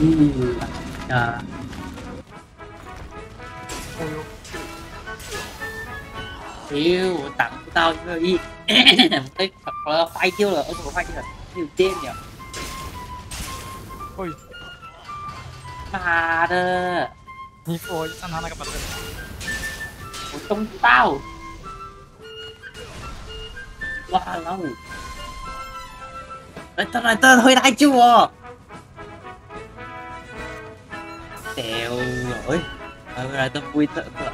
Ui. Ừ, à, Ôi ôi. Yêu, tặng của tao đi Cái thật là phai chiêu rồi, ông có phai chiêu rồi Nhiều tên nhỉ Ui. Bà đơ Ni ôi, săn hana các bạn ơi. Một tông tao Quá lâu. Rồi tao nói tao hơi đai chưa? Tèo rồi. Ờ, rồi tao vui tao tao